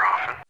often?